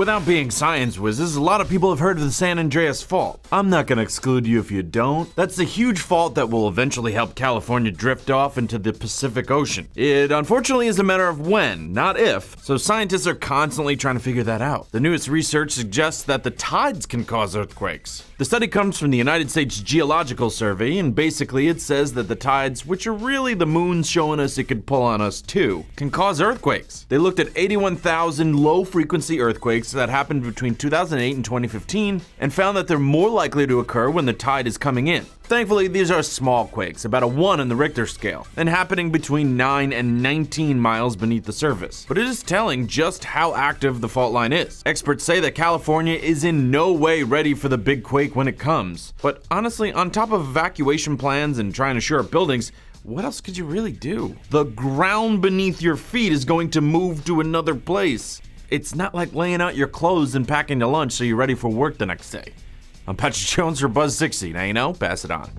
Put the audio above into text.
Without being science whizzes, a lot of people have heard of the San Andreas Fault. I'm not gonna exclude you if you don't. That's the huge fault that will eventually help California drift off into the Pacific Ocean. It unfortunately is a matter of when, not if, so scientists are constantly trying to figure that out. The newest research suggests that the tides can cause earthquakes. The study comes from the United States Geological Survey, and basically it says that the tides, which are really the moon showing us it could pull on us too, can cause earthquakes. They looked at 81,000 low frequency earthquakes that happened between 2008 and 2015 and found that they're more likely to occur when the tide is coming in. Thankfully, these are small quakes, about a 1 on the Richter scale, and happening between 9 and 19 miles beneath the surface. But it is telling just how active the fault line is. Experts say that California is in no way ready for the big quake when it comes. But honestly, on top of evacuation plans and trying to shore up buildings, what else could you really do? The ground beneath your feet is going to move to another place. It's not like laying out your clothes and packing your lunch so you're ready for work the next day. I'm Patrick Jones for Buzz 60. Now you know, pass it on.